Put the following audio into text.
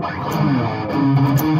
Oh, my God.